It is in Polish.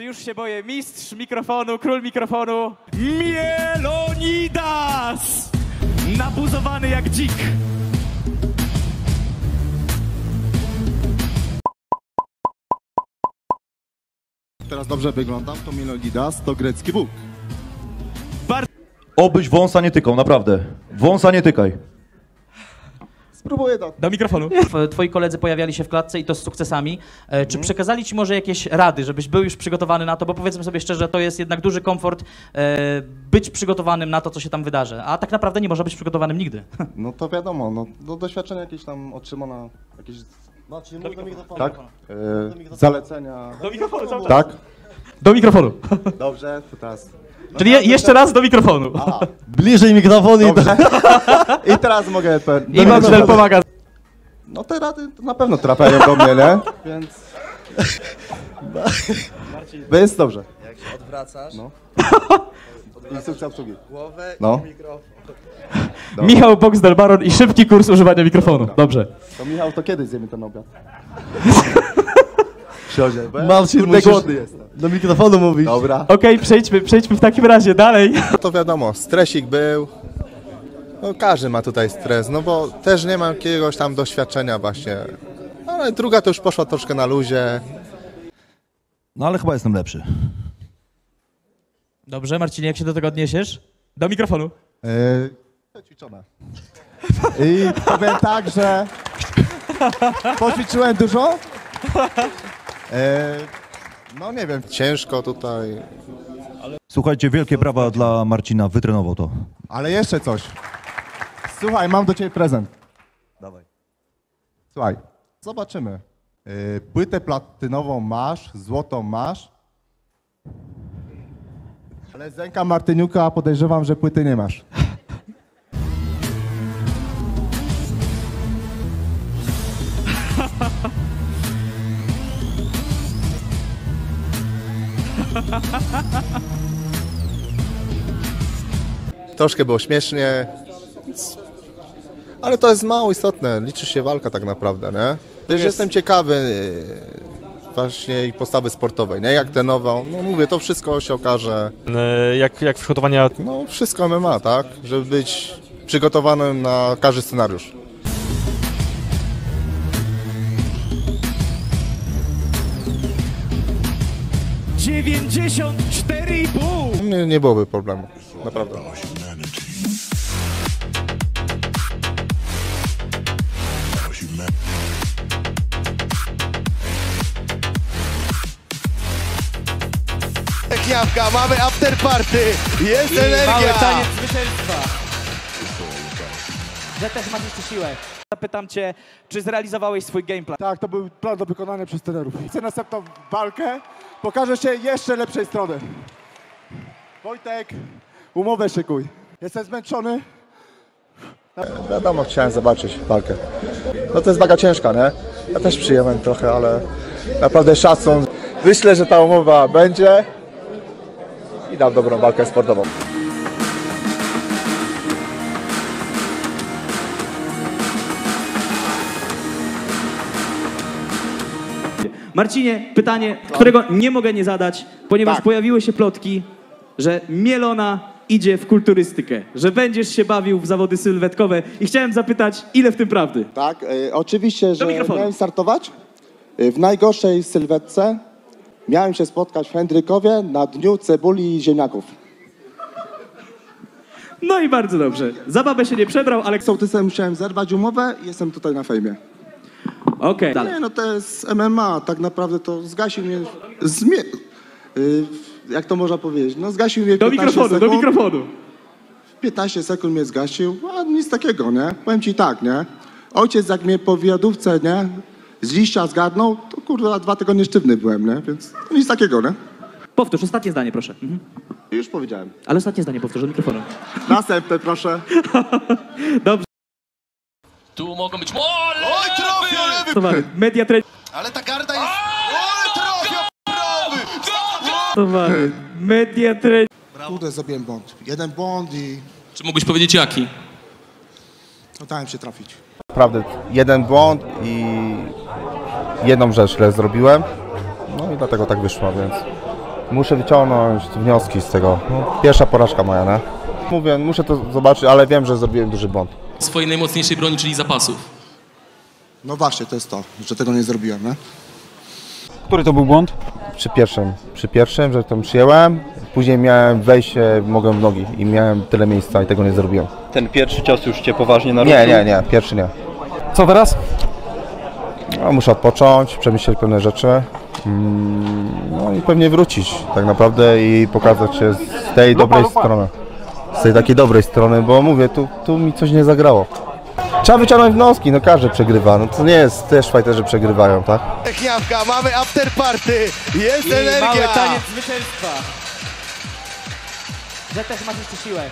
Już się boję. Mistrz mikrofonu, król mikrofonu. Mielonidas! Nabuzowany jak dzik. Teraz dobrze wyglądam, to Melodidas to grecki Bóg. Obyś wąsa nie tykał, naprawdę. Wąsa nie tykaj. Spróbuję to. Do mikrofonu. Tw- Twoi koledzy pojawiali się w klatce i to z sukcesami. E, Czy przekazali ci może jakieś rady, żebyś był już przygotowany na to? Bo powiedzmy sobie szczerze, to jest jednak duży komfort e, być przygotowanym na to, co się tam wydarzy. A tak naprawdę nie można być przygotowanym nigdy. No to wiadomo, no, no doświadczenie jakieś tam otrzymano, jakieś... Tak? E, zalecenia. Do mikrofonu cały czas. Tak? Do mikrofonu. Dobrze, to teraz... Czyli je, jeszcze raz do mikrofonu. Bliżej mikrofon i Dobrze. I teraz mogę... pe- I Boxdel pomaga. No te rady to na pewno trafiają do mnie, nie? Więc... Więc dobrze. Jak się odwracasz, No. Instrukcja obsługi. głowę No. i mikrofon. Michał Boxdel Baron i szybki kurs używania mikrofonu. Dobrze. To Michał, to kiedy zjemy ten obiad? Bo ja Marcin, kurde musisz głodny jestem. do mikrofonu mówić. Dobra. Okej, przejdźmy, przejdźmy w takim razie dalej. No to wiadomo, stresik był. No każdy ma tutaj stres, no bo też nie mam jakiegoś tam doświadczenia właśnie. Ale druga to już poszła troszkę na luzie. No ale chyba jestem lepszy. Dobrze, Marcinie, jak się do tego odniesiesz? Do mikrofonu. Yy, ćwiczone. I powiem tak, że poćwiczyłem dużo. Yy, no nie wiem, Ciężko tutaj. Słuchajcie, wielkie brawa dla Marcina, wytrenował to. ale jeszcze coś. Słuchaj, mam do ciebie prezent. Dawaj. Słuchaj, zobaczymy. Yy, płytę platynową masz, złotą masz. Ale Zenka Martyniuka podejrzewam, że płyty nie masz. Troszkę było śmiesznie. Ale to jest mało istotne. Liczy się walka tak naprawdę, nie? Też jestem ciekawy yy, właśnie i postawy sportowej, nie? Jak trenował. No mówię, to wszystko się okaże. E, Jak, jak przygotowania No wszystko MMA, tak? Żeby być przygotowanym na każdy scenariusz. Dziewięćdziesiąt cztery i pół. Nie, nie byłoby problemu, naprawdę. Jawka, mamy after party! Jest Mały energia! taniec zwycięstwa. Że też masz jeszcze siłę. Zapytam cię, czy zrealizowałeś swój gameplan? Tak, to był plan do wykonania przez trenerów. Chcę następną walkę. Pokażę się jeszcze lepszej strony. Wojtek, umowę szykuj. Jestem zmęczony. Wiadomo, chciałem zobaczyć walkę. No to jest waga ciężka, nie? Ja też przyjemem trochę, ale naprawdę szacun. Myślę, że ta umowa będzie i dam dobrą walkę sportową. Marcinie, pytanie, którego nie mogę nie zadać, ponieważ pojawiły się plotki, że Mielona idzie w kulturystykę, że będziesz się bawił w zawody sylwetkowe i chciałem zapytać, ile w tym prawdy? Tak, e, oczywiście, że mikrofonu. miałem startować e, w najgorszej sylwetce. Miałem się spotkać w Hendrykowie na dniu cebuli i ziemniaków. No i bardzo dobrze. Za babę się nie przebrał, ale... Sołtysem musiałem zerwać umowę i jestem tutaj na fejmie. Okej. Nie, no to jest MMA, tak naprawdę to zgasił mnie, zmie... y, jak to można powiedzieć, no zgasił mnie Do 15 mikrofonu, do sekund, mikrofonu. 15 sekund mnie zgasił, a nic takiego, nie? Powiem ci tak, nie? Ojciec jak mnie po wywiadówce, nie? Z liścia zgadnął, to kurde, dwa tygodnie sztywny byłem, nie? Więc nic takiego, nie? Powtórz, ostatnie zdanie, proszę. Mhm. Już powiedziałem. Ale ostatnie zdanie powtórz do mikrofonu. Następne, proszę. Tu mogą być... Oj, trafia lewy! Towary. Media trening. Ale ta garda jest... Oj, trafia prawy! Towary. Media trening. Kurde, zrobiłem błąd. Jeden błąd i Czy mógłbyś powiedzieć jaki? dałem się trafić. Naprawdę jeden błąd i jedną rzecz źle zrobiłem. No i dlatego tak wyszło, więc muszę wyciągnąć wnioski z tego. No, pierwsza porażka moja, nie? Mówię, muszę to zobaczyć, ale wiem, że zrobiłem duży błąd. Swojej najmocniejszej broni, czyli zapasów. No właśnie, to jest to, że tego nie zrobiłem, nie? Który to był błąd? Przy pierwszym, przy pierwszym, że tam przyjęłem, później miałem wejście, mogłem w nogi i miałem tyle miejsca i tego nie zrobiłem. Ten pierwszy cios już cię poważnie naruszył? Nie, nie, nie, pierwszy nie. Co teraz? No, muszę odpocząć, przemyśleć pewne rzeczy. Mm, No i pewnie wrócić tak naprawdę i pokazać się z tej dobrej strony. Z tej takiej dobrej strony, bo mówię, tu, tu mi coś nie zagrało. Trzeba wyciągnąć wnioski, no każdy przegrywa. No to nie jest, też fajterzy przegrywają, tak? Techniawka, mamy after party, jest I mały energia! taniec zwycięstwa. Że też masz jeszcze siłę.